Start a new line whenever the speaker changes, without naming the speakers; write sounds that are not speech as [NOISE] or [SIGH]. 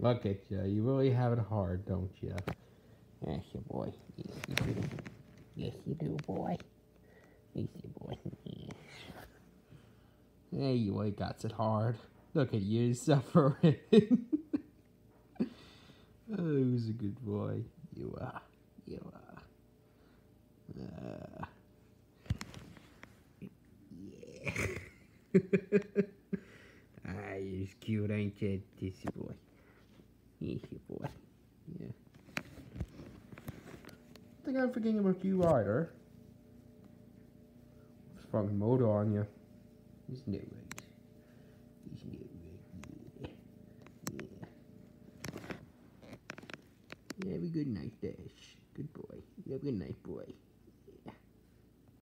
Look at you. You really have it hard, don't you? Yes, you boy. Yes, you do. Yes, you do, boy. Yes, you boy. Yes. Hey, you ain't got it hard. Look at you suffering. [LAUGHS] oh, who's a good boy? You are. You are. Uh, [LAUGHS] yeah. [LAUGHS] ah, you're cute, ain't you? This boy. You boy. Yeah. I think I'm forgetting about you either. Sprung motor on you. Isn't it right? Isn't it right? Yeah. Yeah. You have a good night, Dash. Good boy. You have a good night, boy.